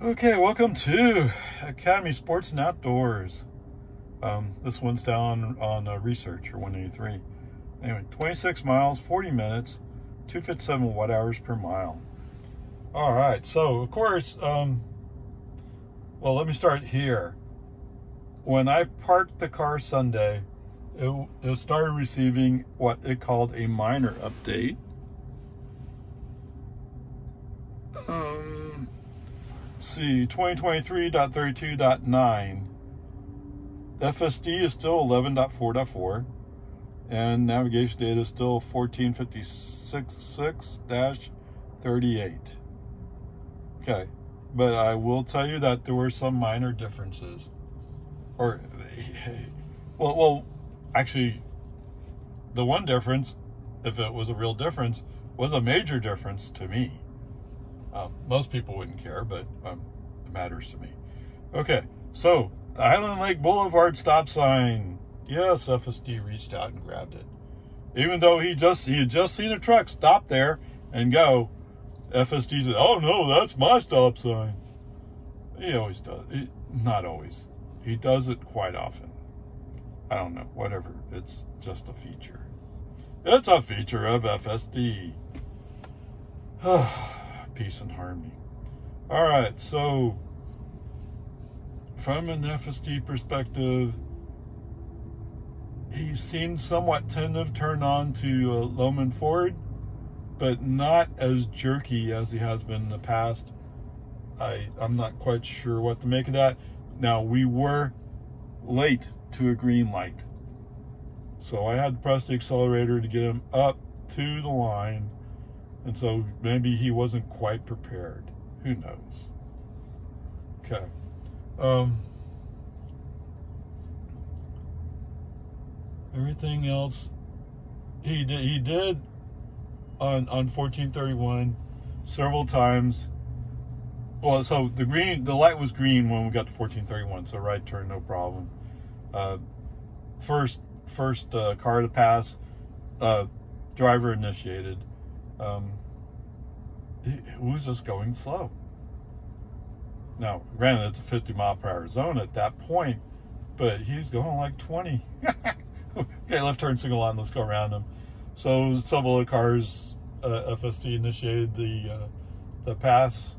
Okay, welcome to Academy Sports and Outdoors. Um, this one's down on uh, Research or 183. Anyway, 26 miles, 40 minutes, 257 watt hours per mile. All right, so of course, um, well, let me start here. When I parked the car Sunday, it, it started receiving what it called a minor update. Um, see, 2023.32.9. FSD is still 11.4.4 and navigation data is still 1456-38. Okay, but I will tell you that there were some minor differences. Or, well, well, actually, the one difference, if it was a real difference, was a major difference to me. Um, most people wouldn't care, but um, it matters to me. Okay, so the Lake Boulevard stop sign. Yes, FSD reached out and grabbed it. Even though he just he had just seen a truck stop there and go, FSD said, "Oh no, that's my stop sign." He always does. He, not always. He does it quite often. I don't know. Whatever. It's just a feature. It's a feature of FSD. Peace and harmony. All right. So, from an FSD perspective, he seemed somewhat tentative turned on to uh, Lohman Ford but not as jerky as he has been in the past. I I'm not quite sure what to make of that. Now we were late to a green light. So I had to press the accelerator to get him up to the line. And so maybe he wasn't quite prepared. Who knows? Okay. Um, everything else he did he did on on 1431 several times. Well, so the green, the light was green when we got to 1431, so right turn, no problem. Uh, first, first uh, car to pass, uh, driver initiated. Um, it, was just going slow. Now, granted, it's a 50 mile per hour zone at that point, but he's going like 20. okay, left turn, single line, let's go around him. So several of the cars, uh, FSD initiated the uh, the pass,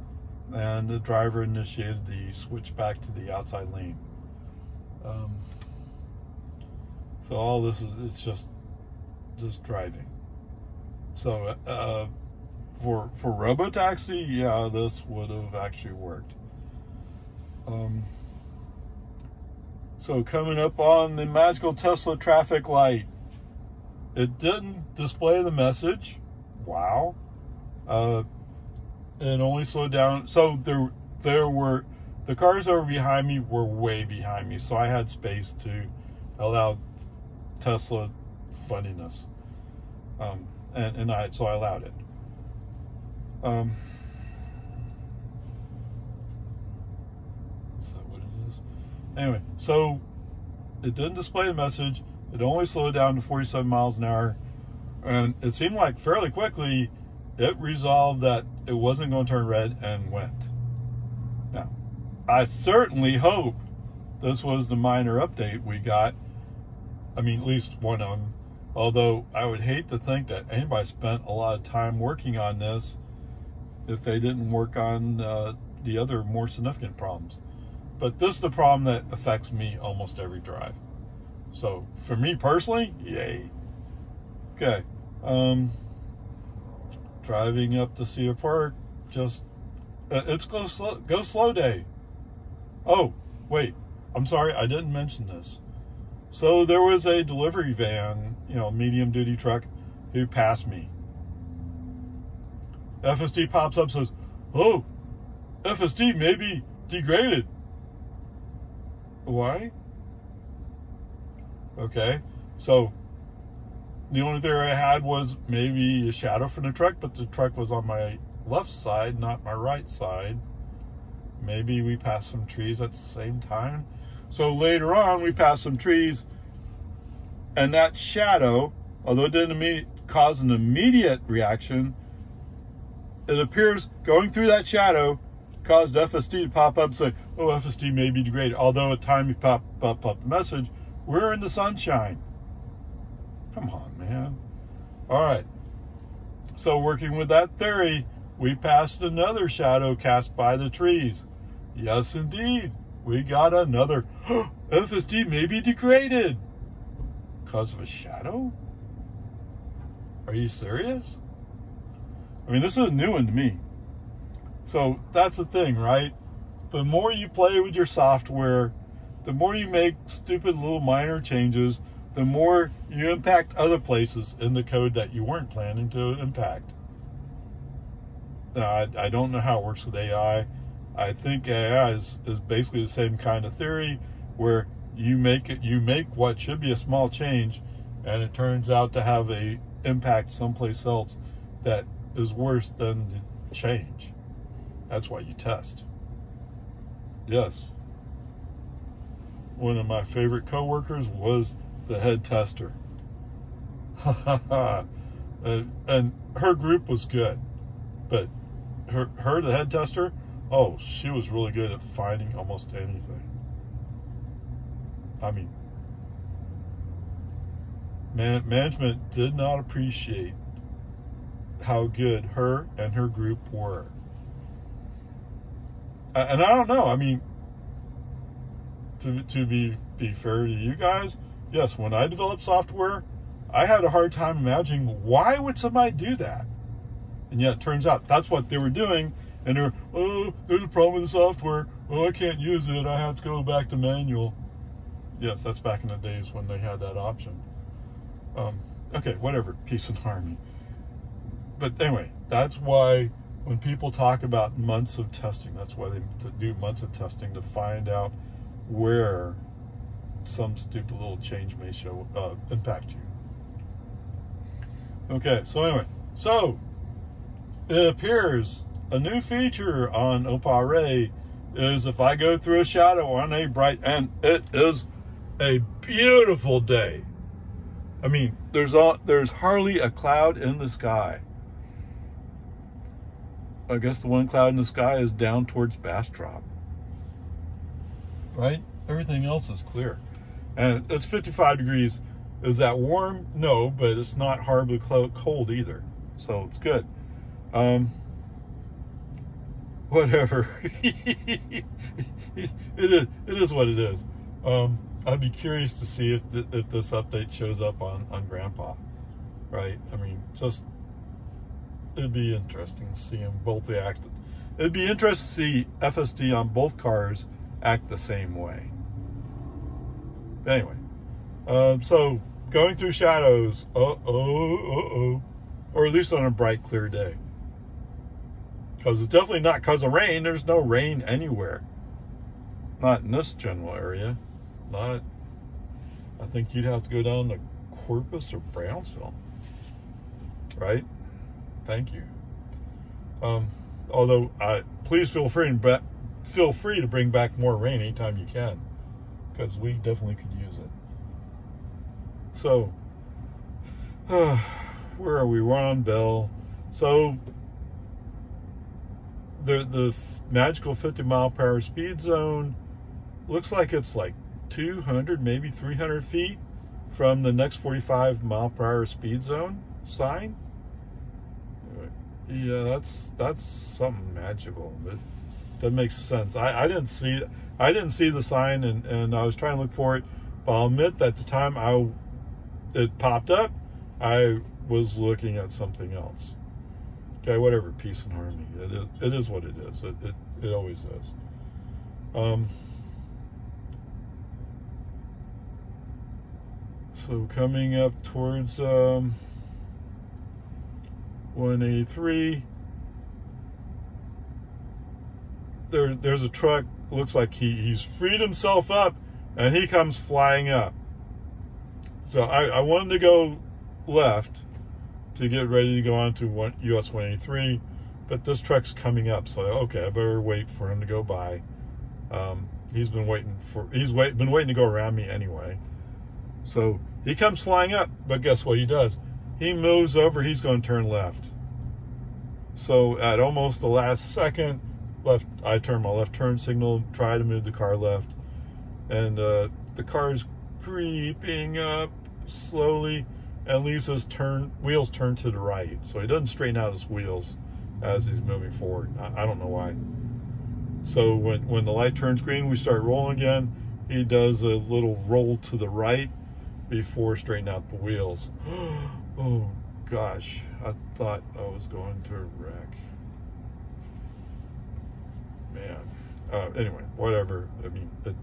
and the driver initiated the switch back to the outside lane. Um, so all this is it's just just driving. So uh, for for robotaxi, yeah, this would have actually worked. Um, so coming up on the magical Tesla traffic light. It didn't display the message. Wow. Uh, it only slowed down. So there, there were the cars that were behind me were way behind me, so I had space to allow Tesla funniness. Um, and, and I so I allowed it. Um, is that what it is? Anyway, so it didn't display a message. It only slowed down to 47 miles an hour. And it seemed like fairly quickly it resolved that it wasn't going to turn red and went. Now, I certainly hope this was the minor update we got. I mean, at least one of them. Although I would hate to think that anybody spent a lot of time working on this if they didn't work on uh, the other more significant problems. But this is the problem that affects me almost every drive. So for me personally, yay. Okay. Um, driving up to Cedar Park, just uh, it's go slow, go slow day. Oh, wait. I'm sorry, I didn't mention this. So there was a delivery van, you know, medium duty truck, who passed me. FSD pops up says, "Oh, FSD may be degraded." Why? Okay, so the only theory I had was maybe a shadow from the truck, but the truck was on my left side, not my right side. Maybe we passed some trees at the same time. So later on, we passed some trees, and that shadow, although it didn't cause an immediate reaction, it appears going through that shadow caused FSD to pop up saying, oh, FSD may be degraded. Although at time you pop, pop up the message, we're in the sunshine. Come on, man. All right. So working with that theory, we passed another shadow cast by the trees. Yes, indeed. We got another FSD may be degraded. Because of a shadow? Are you serious? I mean, this is a new one to me. So that's the thing, right? The more you play with your software, the more you make stupid little minor changes, the more you impact other places in the code that you weren't planning to impact. I, I don't know how it works with AI. I think AI is, is basically the same kind of theory where you make it you make what should be a small change and it turns out to have a impact someplace else that is worse than the change. That's why you test. Yes. One of my favorite coworkers was the head tester. and, and her group was good, but her, her, the head tester, oh, she was really good at finding almost anything. I mean, man, management did not appreciate how good her and her group were. And I don't know. I mean, to, to be, be fair to you guys, yes, when I developed software, I had a hard time imagining why would somebody do that? And yet it turns out that's what they were doing. And they're, oh, there's a problem with the software. Oh, I can't use it. I have to go back to manual. Yes, that's back in the days when they had that option. Um, okay, whatever, peace and harmony. But anyway, that's why when people talk about months of testing, that's why they do months of testing to find out where some stupid little change may show uh, impact you. Okay, so anyway, so it appears a new feature on OpaRay is if I go through a shadow on a bright, and it is a beautiful day. I mean, there's all, there's hardly a cloud in the sky. I guess the one cloud in the sky is down towards Bastrop. Right? Everything else is clear. And it's 55 degrees. Is that warm? No, but it's not horribly cold either. So it's good. Um, whatever. it is. It is what it is. Um, I'd be curious to see if th if this update shows up on on Grandpa, right? I mean, just it'd be interesting to see them both act. It'd be interesting to see FSD on both cars act the same way. Anyway, um, so going through shadows, uh oh, uh oh, or at least on a bright, clear day. Because it's definitely not because of rain. There's no rain anywhere. Not in this general area. Not, I think you'd have to go down to Corpus or Brownsville. Right? Thank you. Um, although, uh, please feel free and feel free to bring back more rain anytime you can, because we definitely could use it. So, uh, where are we? We're on Bell. So, the the magical 50 mile per hour speed zone looks like it's like 200, maybe 300 feet from the next 45 mile per hour speed zone sign. Yeah, that's that's something magical. That that makes sense. I, I didn't see I didn't see the sign and, and I was trying to look for it, but I'll admit that the time I it popped up, I was looking at something else. Okay, whatever, peace and harmony. It is it is what it is. It it, it always is. Um So coming up towards um, 183, there, there's a truck, looks like he, he's freed himself up and he comes flying up. So I, I wanted to go left to get ready to go on to one, US 183, but this truck's coming up. So, okay, I better wait for him to go by. Um, he's been waiting for, he's wait, been waiting to go around me anyway. So he comes flying up, but guess what he does? He moves over, he's going to turn left. So at almost the last second, left. I turn my left turn signal, try to move the car left, and uh, the car is creeping up slowly and leaves his turn wheels turn to the right, so he doesn't straighten out his wheels as he's moving forward. I, I don't know why. So when when the light turns green, we start rolling again. He does a little roll to the right before straightening out the wheels. oh gosh, I thought I was going to wreck. Man. Uh, anyway, whatever. I mean, it,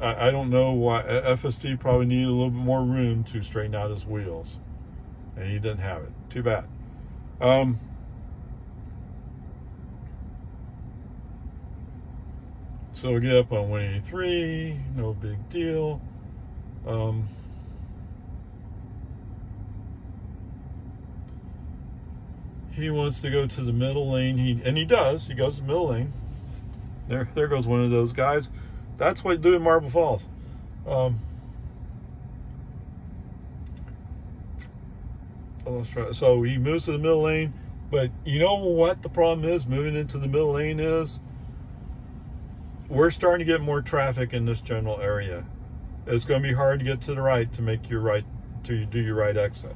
I, I don't know why FSD probably needed a little bit more room to straighten out his wheels, and he didn't have it. Too bad. Um, so we get up on 183, no big deal. Um, he wants to go to the middle lane. He and he does. He goes to the middle lane. There, there goes one of those guys. That's what you do in Marble Falls. Um, let's try. So he moves to the middle lane, but you know what the problem is? Moving into the middle lane is we're starting to get more traffic in this general area. It's going to be hard to get to the right to make your right to do your right exit.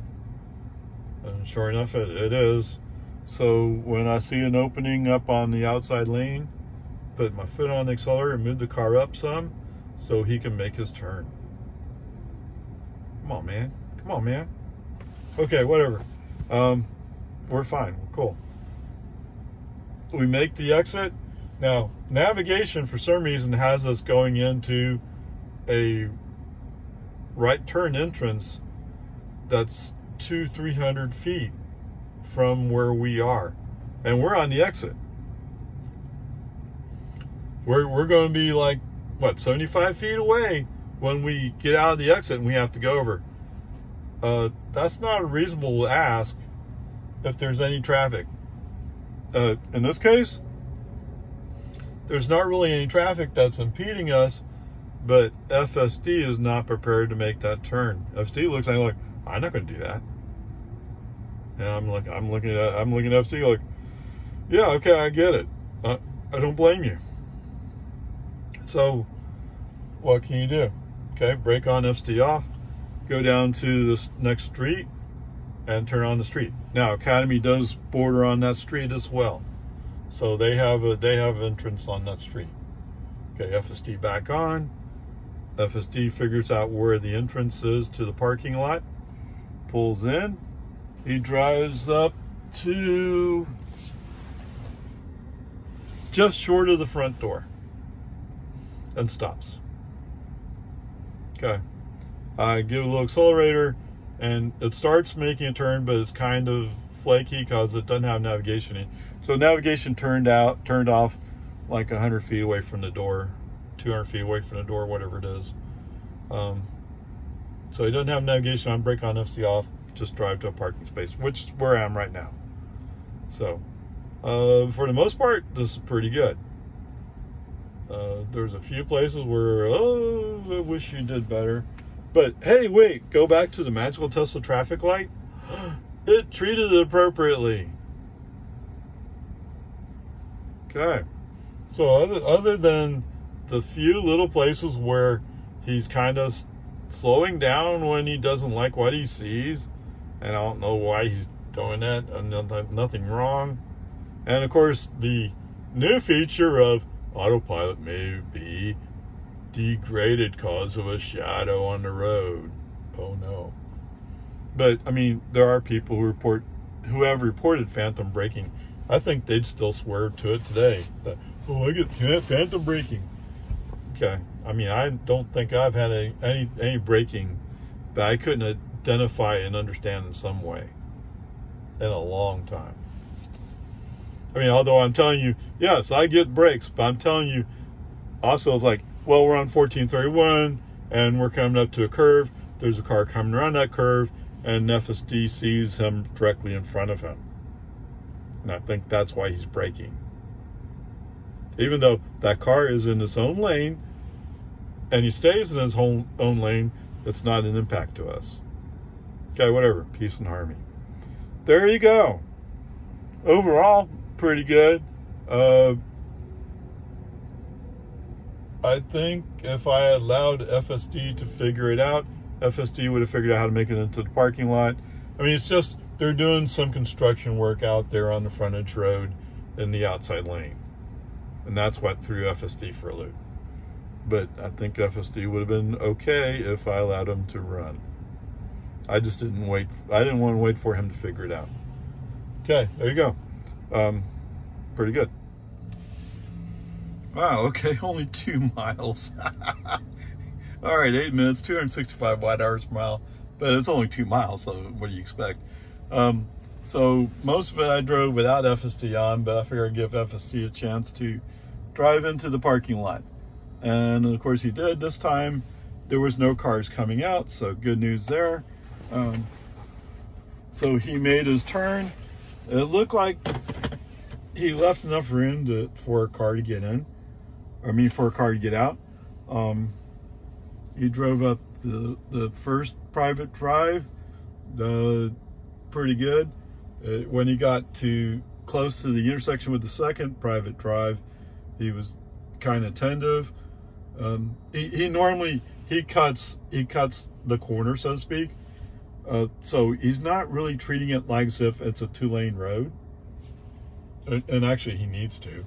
And sure enough, it, it is. So when I see an opening up on the outside lane, put my foot on the accelerator and move the car up some so he can make his turn. Come on, man. Come on, man. Okay, whatever. Um, we're fine. We're cool. We make the exit. Now, navigation for some reason has us going into a right turn entrance that's two, 300 feet from where we are. And we're on the exit. We're, we're going to be like, what, 75 feet away when we get out of the exit and we have to go over. Uh, that's not a reasonable ask if there's any traffic. Uh, in this case, there's not really any traffic that's impeding us, but FSD is not prepared to make that turn. FSD looks like, I'm not going to do that. And I'm like, I'm looking at, I'm looking at FSD like, yeah, okay, I get it. I, I don't blame you. So, what can you do? Okay, brake on FSD off, go down to this next street, and turn on the street. Now, Academy does border on that street as well. So they have a they have entrance on that street. Okay, FSD back on. FSD figures out where the entrance is to the parking lot, pulls in. He drives up to just short of the front door and stops. Okay. I give a little accelerator and it starts making a turn, but it's kind of flaky because it doesn't have navigation in. So navigation turned out, turned off like 100 feet away from the door, 200 feet away from the door, whatever it is. Um, so it doesn't have navigation on, brake on FSD off, just drive to a parking space, which is where I am right now. So uh, for the most part, this is pretty good. Uh, there's a few places where, oh, I wish you did better. But hey, wait, go back to the magical Tesla traffic light. It treated it appropriately. Okay. So other other than the few little places where he's kind of slowing down when he doesn't like what he sees, and I don't know why he's doing that, nothing wrong. And of course, the new feature of autopilot may be degraded cause of a shadow on the road. Oh no. But I mean, there are people who report who have reported phantom braking. I think they'd still swear to it today. That, oh, I get phantom braking. Okay. I mean, I don't think I've had any any, any braking that I couldn't identify and understand in some way in a long time. I mean, although I'm telling you, yes, I get brakes, but I'm telling you also it's like, well, we're on 1431 and we're coming up to a curve. There's a car coming around that curve and FSD sees him directly in front of him. And I think that's why he's braking. Even though that car is in its own lane and he stays in his own, own lane, it's not an impact to us. Okay, whatever. Peace and harmony. There you go. Overall, pretty good. Uh, I think if I allowed FSD to figure it out, FSD would have figured out how to make it into the parking lot. I mean, it's just they're doing some construction work out there on the frontage road in the outside lane. And that's what threw FSD for a loop. But I think FSD would have been okay if I allowed him to run. I just didn't wait. I didn't want to wait for him to figure it out. Okay, there you go. Um, pretty good. Wow, okay, only two miles. All right, eight minutes, 265 watt hours per mile, but it's only two miles, so what do you expect? Um, so most of it I drove without FSD on, but I figured I'd give FSD a chance to drive into the parking lot. And of course he did this time. There was no cars coming out, so good news there. Um, so he made his turn. It looked like he left enough room to, for a car to get in. I mean, for a car to get out. Um, he drove up the, the first private drive, the pretty good. Uh, when he got to close to the intersection with the second private drive, he was kind of tentative. Um, he, he, normally he cuts he cuts the corner, so to speak. Uh, so he's not really treating it like as if it's a two lane road. And, actually, he needs to.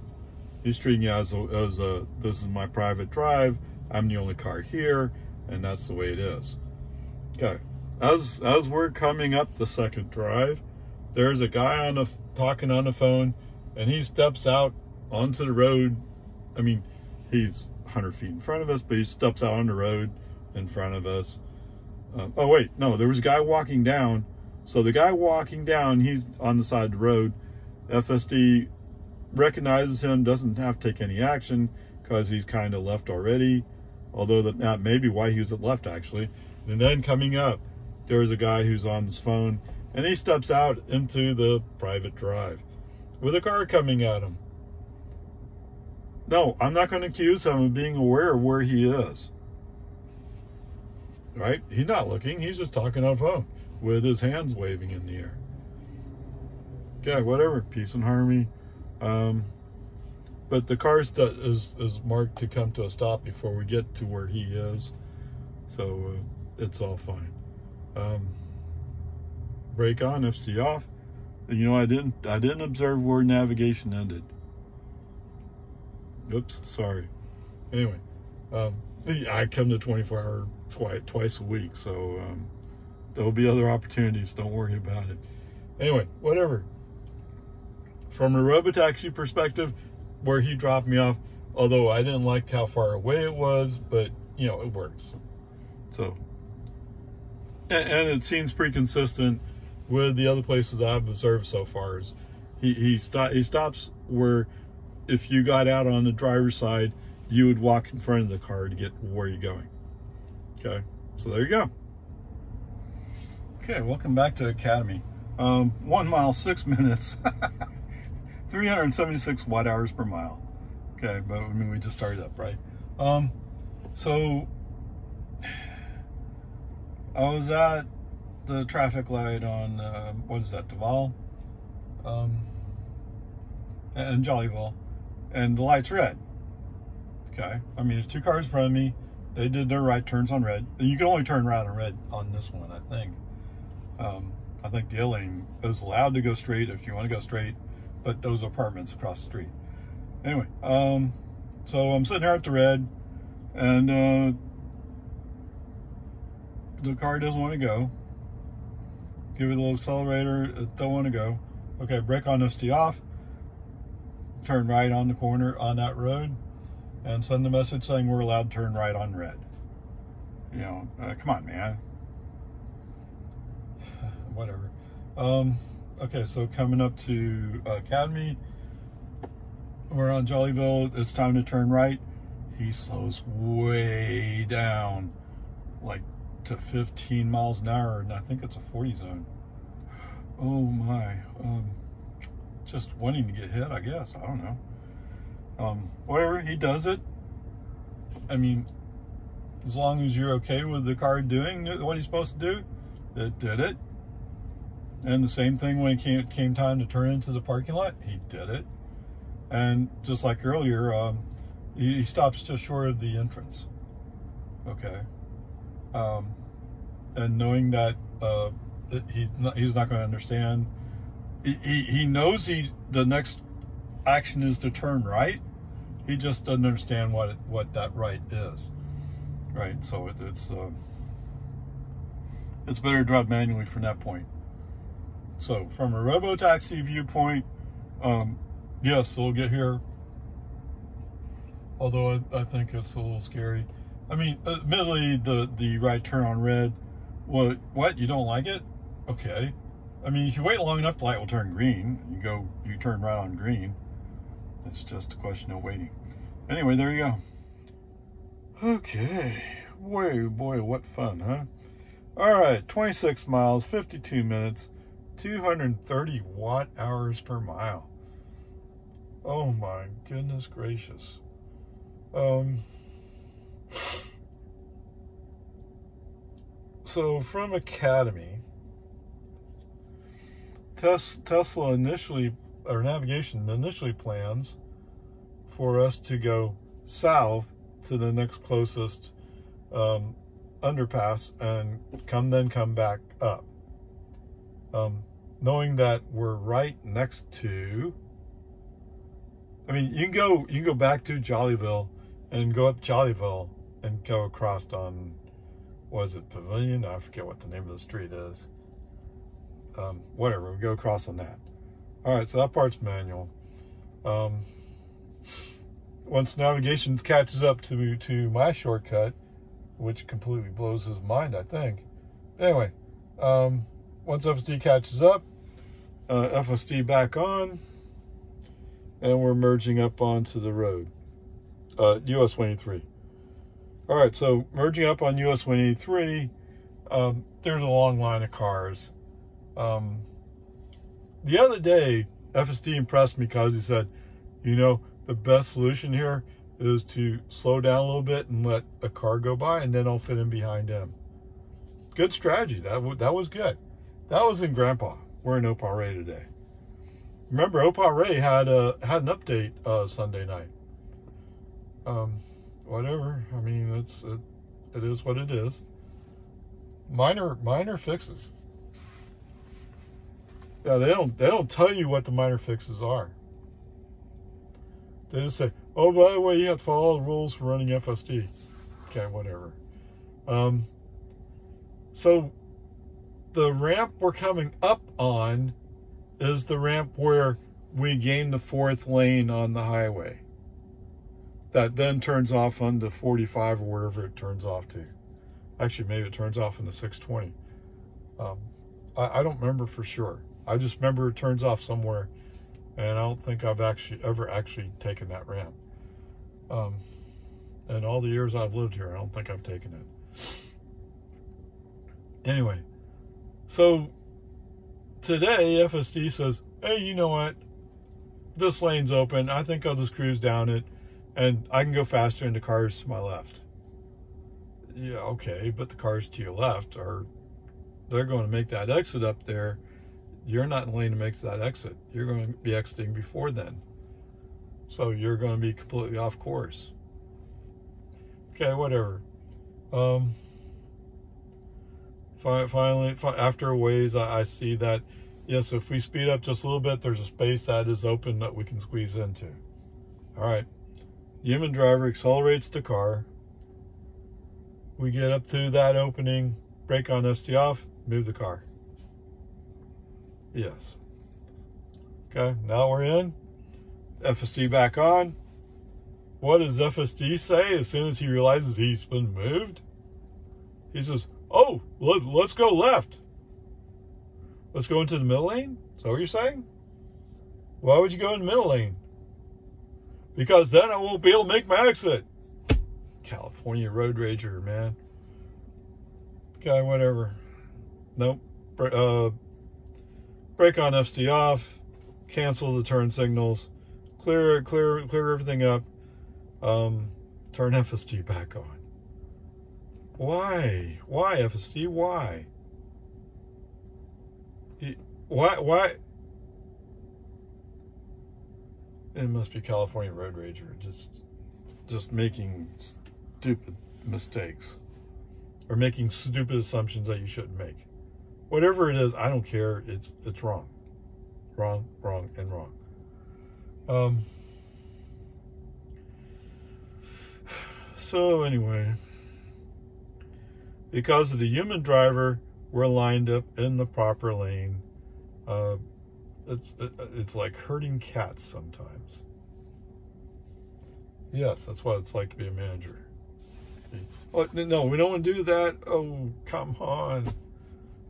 He's treating you as a, as a this is my private drive. I'm the only car here, and that's the way it is. Okay. As as we're coming up the second drive, there's a guy on the talking on the phone, and he steps out onto the road. I mean, he's 100 feet in front of us, but he steps out on the road in front of us. Uh, oh wait, no, there was a guy walking down. So the guy walking down, he's on the side of the road. FSD recognizes him, doesn't have to take any action because he's kind of left already. Although that, that may be why he was left actually. And then coming up, there's a guy who's on his phone and he steps out into the private drive with a car coming at him. No, I'm not going to accuse him of being aware of where he is. Right? He's not looking. He's just talking on phone with his hands waving in the air. Okay, whatever. Peace and harmony. Um, but the car is, is marked to come to a stop before we get to where he is. So uh, it's all fine. Um, brake on, FSD off. You know, I didn't I didn't observe where navigation ended. Oops, sorry. Anyway, um, I come to 24 hour twice twice a week, so um, there'll be other opportunities. Don't worry about it. Anyway, whatever. From a robotaxi perspective, where he dropped me off, although I didn't like how far away it was, but you know it works. So, and, and it seems pretty consistent with the other places I've observed so far. Is he he, stop, he stops where if you got out on the driver's side, you would walk in front of the car to get where you're going. Okay, so there you go. Okay, welcome back to Academy. Um, one mile, six minutes, 376 watt hours per mile. Okay, but I mean, we just started up, right? Um, so I was at the traffic light on, uh, what is that, Duval? Um, and Jollyville and the light's red. Okay, I mean, there's two cars in front of me. They did their right turns on red. You can only turn right on red on this one, I think. Um, I think the lane is allowed to go straight if you want to go straight, but those apartments across the street. Anyway, um, so I'm sitting here at the red, and uh, the car doesn't want to go. Give it a little accelerator, it don't want to go. Okay, brake on FSD off turn right on the corner on that road and send a message saying we're allowed to turn right on red. You know, uh, come on, man. Whatever. Um, okay, so coming up to uh, Academy, we're on Jollyville. It's time to turn right. He slows way down, like to 15 miles an hour, and I think it's a 40 zone. Oh my. Um, just wanting to get hit, I guess. I don't know. Um, whatever, he does it. I mean, as long as you're okay with the car doing what he's supposed to do, it did it. And the same thing when it came, came time to turn into the parking lot, he did it. And just like earlier, um, he, he, stops just short of the entrance. Okay. Um, and knowing that, uh, that he's not, he's not going to understand, he, he, he knows he the next action is to turn right. He just doesn't understand what it, what that right is. Right. So it, it's uh, it's better to drive manually from that point. So from a robo-taxi viewpoint, um, yes, it'll get here. Although I, I, think it's a little scary. I mean, admittedly, the, the right turn on red, what, what, you don't like it? Okay. I mean, if you wait long enough, the light will turn green. You go, you turn right on green. It's just a question of waiting. Anyway, there you go. Okay. Boy, boy, what fun, huh? All right, 26 miles, 52 minutes, 230 watt hours per mile. Oh my goodness gracious. Um, so from Academy, Tesla initially, or navigation initially plans for us to go south to the next closest um, underpass and come then come back up. Um, knowing that we're right next to, I mean, you can go you can go back to Jollyville and go up Jollyville and go across on, was it Pavilion? I forget what the name of the street is. Um, whatever, we go across on that. All right, so that part's manual. Um, once navigation catches up to to my shortcut, which completely blows his mind, I think. Anyway, um, once FSD catches up, uh, FSD back on, and we're merging up onto the road, uh, US 183. All right, so merging up on US 183, um, there's a long line of cars. Um, the other day, FSD impressed me because he said, you know, the best solution here is to slow down a little bit and let a car go by, and then I'll fit in behind him. Good strategy. That that was good. That was in Grandpa. We're in today. Remember, OpaRay had a had an update uh, Sunday night. Um, whatever. I mean, it's it, it is what it is. Minor minor fixes. Yeah, they don't they don't tell you what the minor fixes are. They just say, oh, by the way, you have to follow the rules for running FSD. Okay, whatever. Um, so the ramp we're coming up on is the ramp where we gain the fourth lane on the highway. That then turns off on the 45 or wherever it turns off to. Actually, maybe it turns off in the 620. Um, I, I don't remember for sure. I just remember it turns off somewhere and I don't think I've actually ever actually taken that ramp. Um, and all the years I've lived here, I don't think I've taken it. Anyway, so today FSD says, hey, you know what? This lane's open. I think I'll just cruise down it and I can go faster into cars to my left. Yeah, okay, but the cars to your left are, they're going to make that exit up there you're not in the lane that makes that exit. You're going to be exiting before then. So you're going to be completely off course. Okay, whatever. Um, finally, after a ways, I, see that, yes, if we speed up just a little bit, there's a space that is open that we can squeeze into. All right. Human driver accelerates the car. We get up to that opening, brake on FSD off, move the car. Yes. Okay, now we're in. FSD back on. What does FSD say as soon as he realizes he's been moved? He says, oh, let, let's go left. Let's go into the middle lane? Is that what you're saying? Why would you go in the middle lane? Because then I won't be able to make my exit. California road rager, man. Okay, whatever. Nope. Uh, brake on FSD off, cancel the turn signals, clear clear clear everything up, um, turn FSD back on. Why? Why FSD? Why? Why? Why? It must be California Road Rager, just just making stupid mistakes or making stupid assumptions that you shouldn't make. Whatever it is, I don't care. It's it's wrong, wrong, wrong, and wrong. Um. So anyway, because of the human driver, we're lined up in the proper lane. Uh, it's it's like herding cats sometimes. Yes, that's what it's like to be a manager. Oh, no, we don't want to do that. Oh, come on.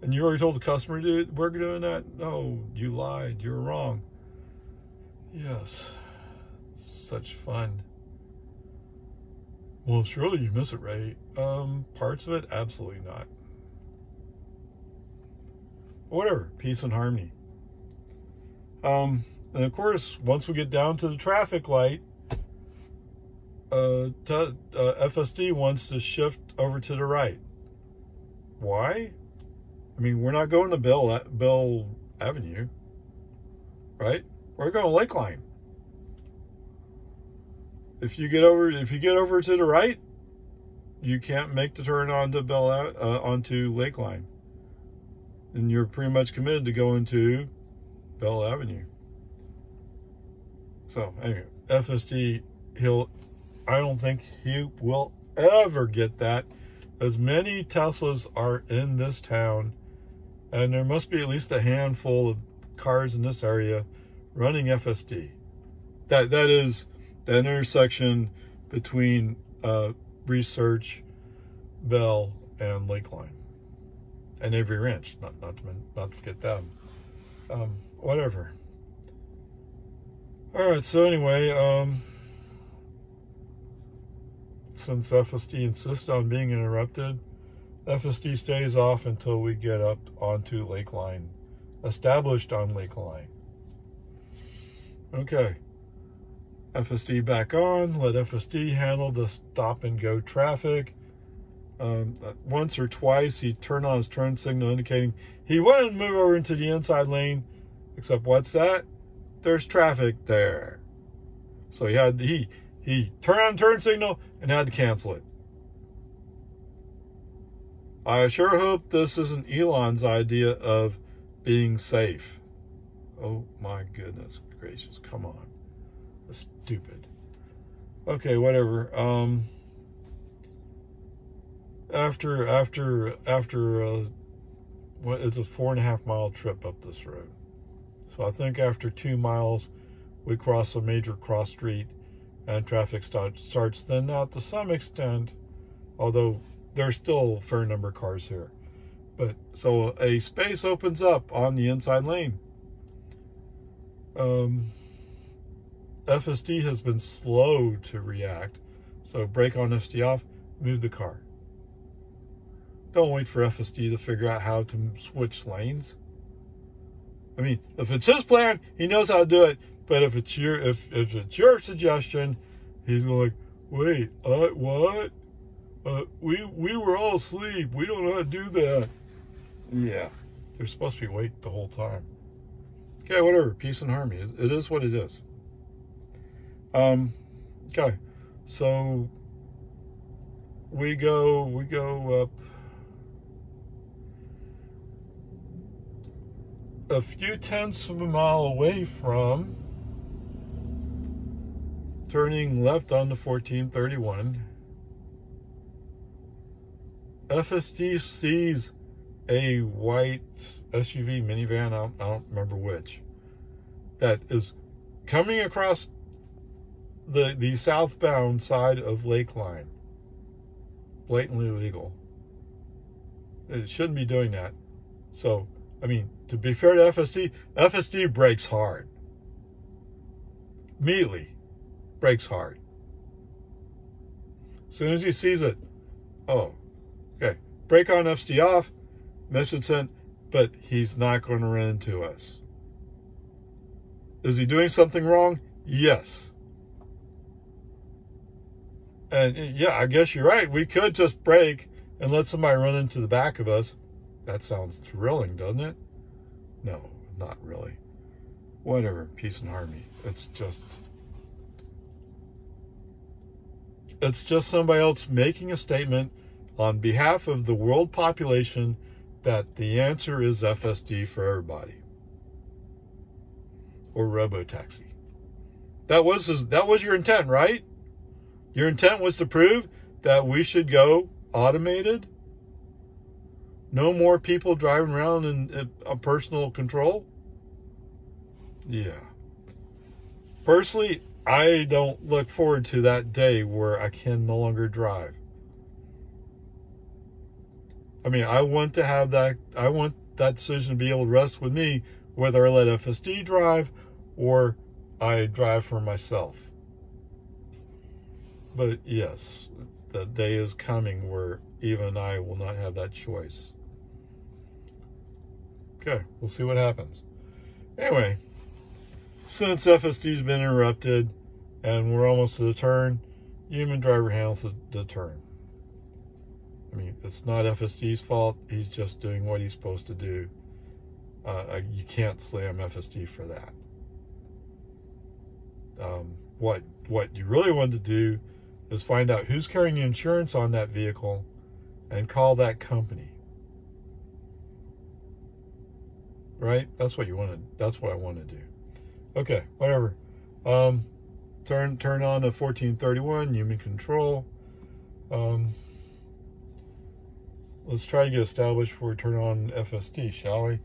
And you already told the customer, dude, we're doing that? No, you lied. You're wrong. Yes. Such fun. Well, surely you miss it, right? Um, parts of it, absolutely not. Whatever, peace and harmony. Um, and of course, once we get down to the traffic light, uh, uh, FSD wants to shift over to the right. Why? I mean, we're not going to Bell, Bell Avenue, right? We're going to Lakeline. If you get over, if you get over to the right, you can't make the turn onto Bell, uh, onto Lakeline, and you're pretty much committed to going to Bell Avenue. So anyway, FSD, he'll, I don't think he will ever get that. As many Teslas are in this town, and there must be at least a handful of cars in this area running FSD. That that is the intersection between uh, Research, Bell, and Lakeline, and Avery Ranch. Not not to not to forget them. Um, whatever. All right. So anyway, um, since FSD insists on being interrupted, FSD stays off until we get up onto Lakeline, established on Lakeline. Okay. FSD back on, let FSD handle the stop and go traffic. Um, once or twice he turned on his turn signal indicating he wanted to move over into the inside lane, except what's that? There's traffic there. So he had he he turned on turn signal and had to cancel it. I sure hope this isn't Elon's idea of being safe. Oh my goodness gracious, come on stupid. Okay, whatever. Um, after after after uh, what it's a four and a half mile trip up this road. So I think after two miles, we cross a major cross street, and traffic start, starts thin out to some extent, although there's still a fair number of cars here. But so a space opens up on the inside lane. Um, FSD has been slow to react. So brake on FSD off, move the car. Don't wait for FSD to figure out how to switch lanes. I mean, if it's his plan, he knows how to do it. But if it's your if if it's your suggestion, he's like, wait, uh, what? Uh, we we were all asleep. We don't know how to do that. Yeah, they're supposed to be awake the whole time. Okay, whatever. Peace and harmony. It is what it is. Um, okay, so we go we go up a few tenths of a mile away from turning left onto 1431. FSD sees a white SUV minivan, I don't, I don't remember which, that is coming across the, the southbound side of Lakeline. Blatantly illegal. It shouldn't be doing that. So, I mean, to be fair to FSD, FSD brakes hard. Immediately brakes hard. As soon as he sees it, oh, okay, brake on FSD off, message sent, but he's not going to run into us. Is he doing something wrong? Yes. And yeah, I guess you're right. We could just brake and let somebody run into the back of us. That sounds thrilling, doesn't it? No, not really. Whatever, peace and harmony. It's just it's just somebody else making a statement on behalf of the world population that the answer is FSD for everybody or robo taxi. That was his, that was your intent, right? Your intent was to prove that we should go automated. No more people driving around in, a uh, personal control. Yeah. Personally, I don't look forward to that day where I can no longer drive. I mean, I want to have that, I want that decision to be able to rest with me, whether I let FSD drive or I drive for myself. But yes, the day is coming where even I will not have that choice. Okay, we'll see what happens. Anyway, since FSD's been interrupted and we're almost to the turn, human driver handles the, the turn. I mean, it's not FSD's fault. He's just doing what he's supposed to do. Uh, you can't slam FSD for that. Um, what what you really want to do is find out who's carrying insurance on that vehicle and call that company. Right? That's what you want to. That's what I want to do. Okay, whatever. Um, turn turn on the 1431 human control. Um, let's try to get established before we turn on FSD, shall we?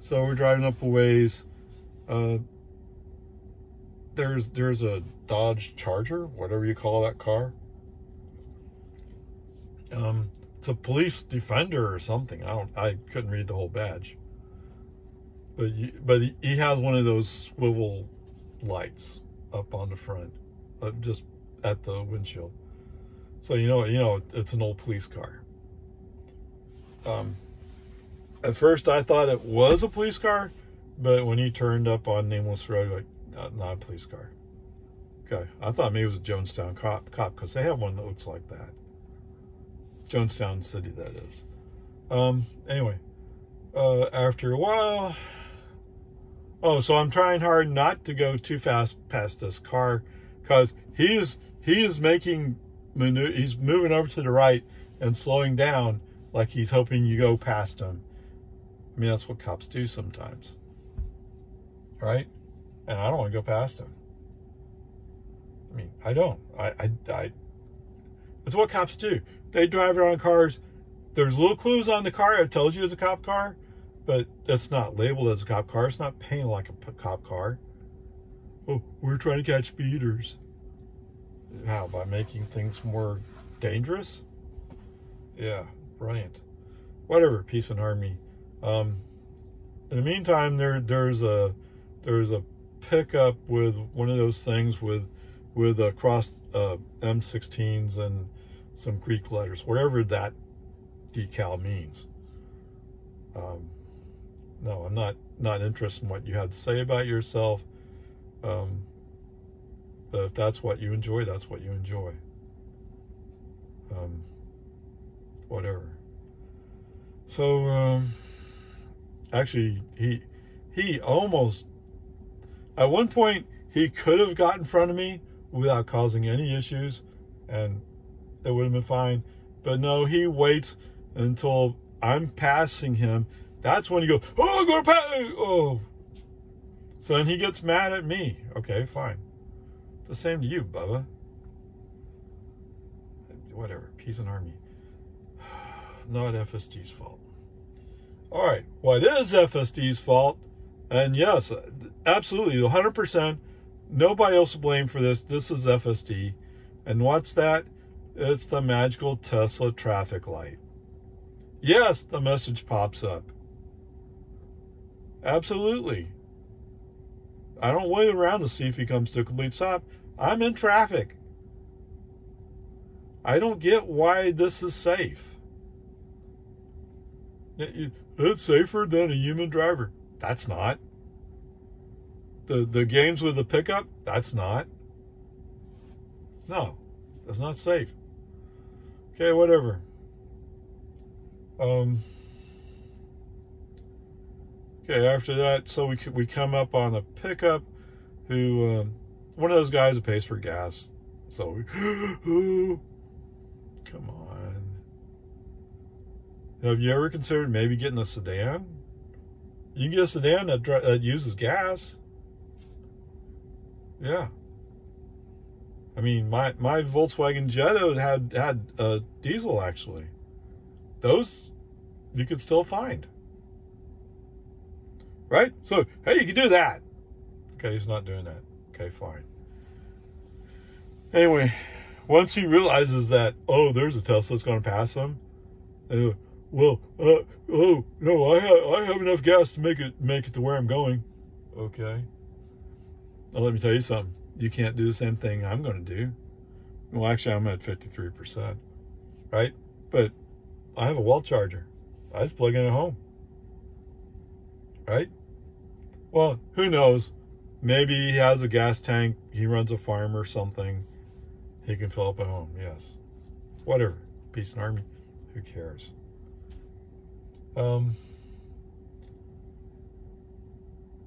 So we're driving up a ways. Uh, there's there's a Dodge Charger, whatever you call that car. Um, it's a police defender or something. I don't. I couldn't read the whole badge. But you, but he has one of those swivel lights up on the front, uh, just at the windshield. So you know, you know, it's an old police car. Um, at first I thought it was a police car, but when he turned up on Nameless Road, like, not, not a police car. Okay, I thought maybe it was a Jonestown cop cop because they have one that looks like that. Jonestown City, that is. Um, anyway, uh, after a while, oh, so I'm trying hard not to go too fast past this car because he's he is making he's moving over to the right and slowing down like he's hoping you go past him. I mean, that's what cops do sometimes, right? And I don't want to go past him. I mean, I don't. I, I, I, that's what cops do. They drive around cars. There's little clues on the car that tells you it's a cop car, but that's not labeled as a cop car. It's not painted like a cop car. Oh, we're trying to catch speeders. How? By making things more dangerous? Yeah, brilliant. Whatever, peace and harmony. Um, in the meantime, there there's a there's a pickup with one of those things with with uh, cross uh, M16s and some Greek letters, whatever that decal means. Um, no, I'm not not interested in what you have to say about yourself. Um, but if that's what you enjoy, that's what you enjoy. Um, whatever. So, um, actually, he he almost at one point, he could have got in front of me without causing any issues, and it would have been fine. But no, he waits until I'm passing him. That's when he goes, "Oh, to pass!" Oh, so then he gets mad at me. Okay, fine. The same to you, Bubba. Whatever. Peace and harmony. Not FSD's fault. All right. What is FSD's fault? And yes, absolutely, 100%. Nobody else to blame for this. This is FSD. And what's that? It's the magical Tesla traffic light. Yes, the message pops up. Absolutely. I don't wait around to see if he comes to a complete stop. I'm in traffic. I don't get why this is safe. It's safer than a human driver. That's not. The the games with the pickup, that's not. No, that's not safe. Okay, whatever. Um. Okay, after that, so we we come up on a pickup, who uh, one of those guys that pays for gas, So, come on. Have you ever considered maybe getting a sedan? You can get a sedan that, that uses gas. Yeah. I mean, my, my Volkswagen Jetta had had a diesel actually. Those you could still find. Right? So, hey, you can do that. Okay, he's not doing that. Okay, fine. Anyway, once he realizes that, oh, there's a Tesla that's going to pass him, well, uh, oh no, I have I have enough gas to make it make it to where I'm going. Okay. Now let me tell you something. You can't do the same thing I'm going to do. Well, actually, I'm at 53%, right? But I have a wall charger. I just plug in at home, right? Well, who knows? Maybe he has a gas tank. He runs a farm or something. He can fill up at home. Yes. Whatever. Peace and army. Who cares? Um,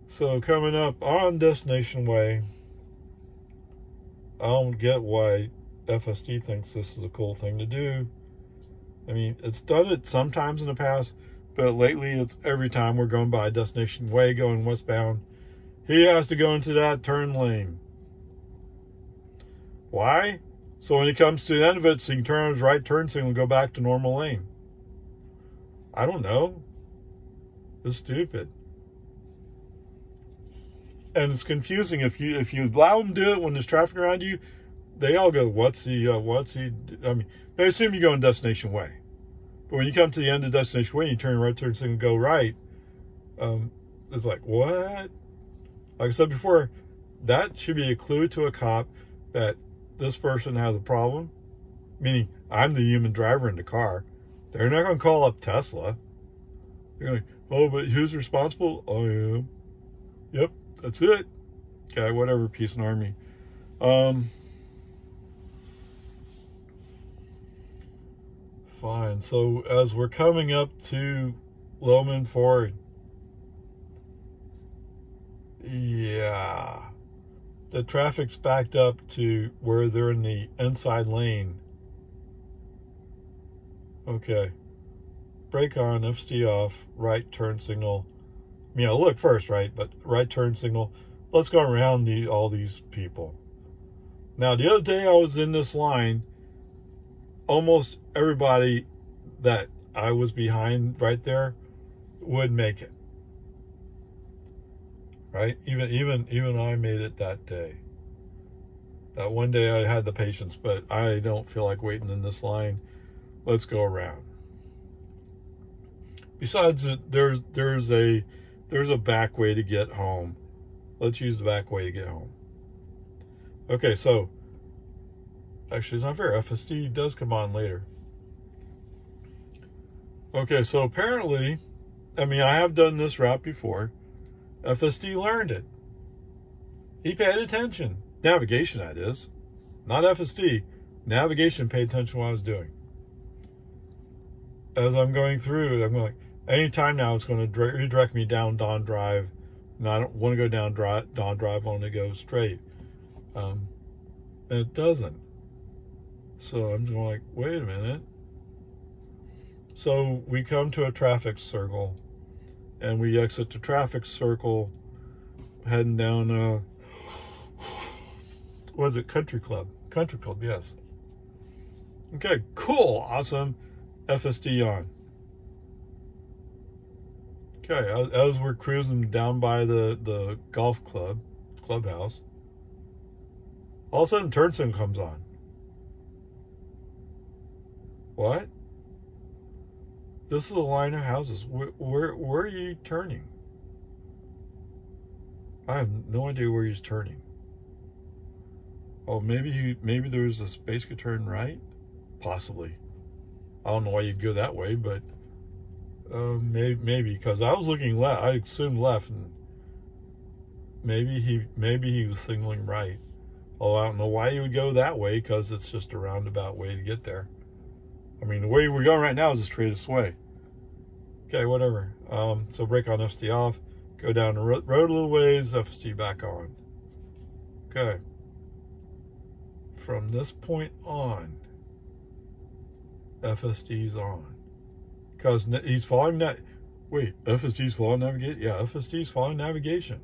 so coming up on Destination Way, I don't get why FSD thinks this is a cool thing to do. I mean, it's done it sometimes in the past, but lately it's every time we're going by Destination Way going westbound, he has to go into that turn lane. Why? So when he comes to the end of it, so he can turn on his right turn signal and go back to normal lane. I don't know. It's stupid. And it's confusing if you if you allow them to do it when there's traffic around you, they all go, "What's he? Uh, what's he?" I mean, they assume you go in destination way, but when you come to the end of destination way, and you turn right turn signal, go right. Um, it's like what? Like I said before, that should be a clue to a cop that this person has a problem. Meaning, I'm the human driver in the car. They're not going to call up Tesla. They're going, oh, but who's responsible? I am. Yep, that's it. Okay, whatever, peace and army. Um, fine. So as we're coming up to Lohman Ford, yeah, the traffic's backed up to where they're in the inside lane Okay. Brake on, FSD off, right turn signal. Mean, I'll look first, right? But right turn signal. Let's go around the, all these people. Now, the other day I was in this line, almost everybody that I was behind right there would make it. Right? Even even even I made it that day. That one day I had the patience, but I don't feel like waiting in this line let's go around. Besides, uh, there's there's a there's a back way to get home. Let's use the back way to get home. Okay, so actually, it's not fair. FSD does come on later. Okay, so apparently, I mean, I have done this route before. FSD learned it. He paid attention. Navigation, that is. Not FSD. Navigation paid attention to what I was doing as I'm going through, I'm like, anytime now it's going to redirect me down Don Drive. And I don't want to go down Don Drive, I want to go straight. Um, and it doesn't. So I'm going like, wait a minute. So we come to a traffic circle and we exit the traffic circle heading down, uh, what is it? Country Club. Country Club, yes. Okay, cool, awesome. FSD on. Okay, as, we're cruising down by the, the golf club, clubhouse, all of a sudden turn signal comes on. What? This is a line of houses. Where, where, where are you turning? I have no idea where he's turning. Oh, maybe he, maybe there's a space could turn right? Possibly. I don't know why you'd go that way, but uh, maybe maybe because I was looking left. I assumed left, and maybe he maybe he was signaling right. Oh, I don't know why you would go that way because it's just a roundabout way to get there. I mean, the way we're going right now is the straightest way. Okay, whatever. Um, so brake on FSD off, go down the road a little ways, FSD back on. Okay. from this point on, FSD's on. Because he's following that. Wait, FSD's following navigation? Yeah, FSD's following navigation.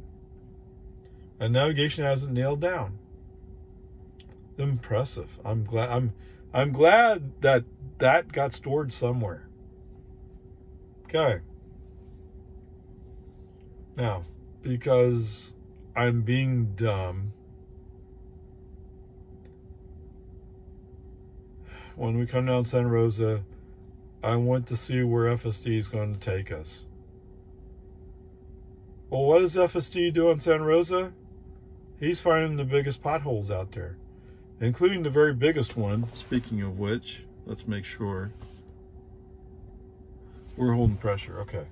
And navigation hasn't nailed down. Impressive. I'm glad. I'm. I'm glad that that got stored somewhere. Okay. Now, because I'm being dumb. When we come down Santa Rosa, I want to see where FSD is going to take us. Well, what does FSD do on Santa Rosa? He's finding the biggest potholes out there, including the very biggest one. Speaking of which, let's make sure. We're holding pressure, okay.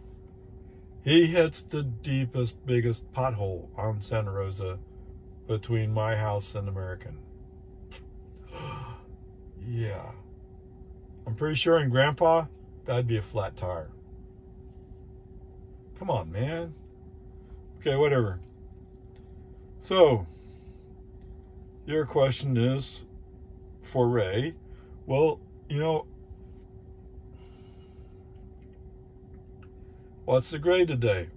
He hits the deepest, biggest pothole on Santa Rosa between my house and American. Yeah. I'm pretty sure in Grandpa, that'd be a flat tire. Come on, man. Okay, whatever. So, your question is for Ray. Well, you know, what's the grade today?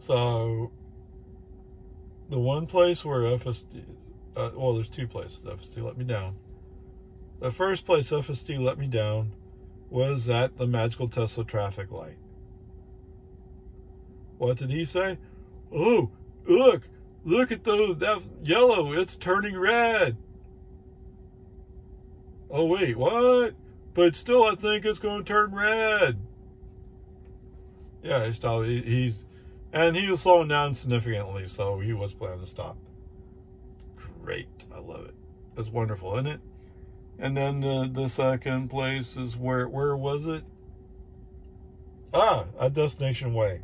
So, the one place where FSD, uh, well, there's two places FSD let me down. The first place FSD let me down was at the Magical Tesla traffic light. What did he say? Oh, look, look at those, that yellow, it's turning red. Oh, wait, what? But still, I think it's going to turn red. Yeah, he's He's and he was slowing down significantly, so he was planning to stop. Great, I love it. It's wonderful, isn't it? And then the the second place is where where was it? Ah, at Destination Way.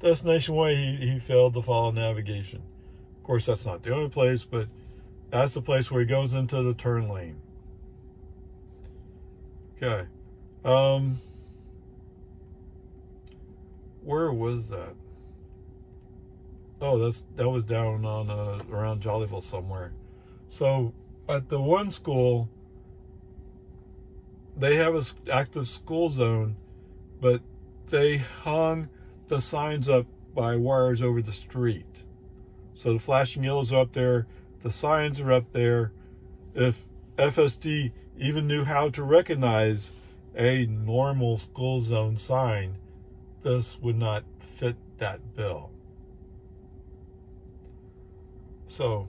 Destination Way, he, he failed to follow navigation. Of course, that's not the only place, but that's the place where he goes into the turn lane. Okay. Um, where was that? Oh, that's that was down on uh, around Jollyville somewhere. So at the one school, they have a active school zone, but they hung the signs up by wires over the street. So the flashing yellows are up there, the signs are up there. If FSD even knew how to recognize a normal school zone sign, this would not fit that bill. So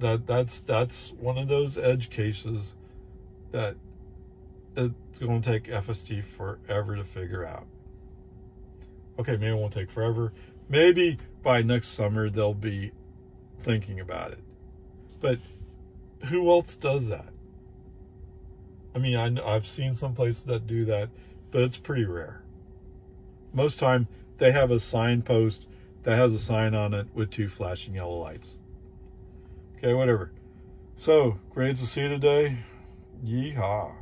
that that's that's one of those edge cases that it's going to take FSD forever to figure out. Okay, maybe it won't take forever. Maybe by next summer they'll be thinking about it. But who else does that? I mean, I, I've seen some places that do that, but it's pretty rare most time they have a signpost that has a sign on it with two flashing yellow lights. Okay, whatever. So, grades to see today. Yeehaw.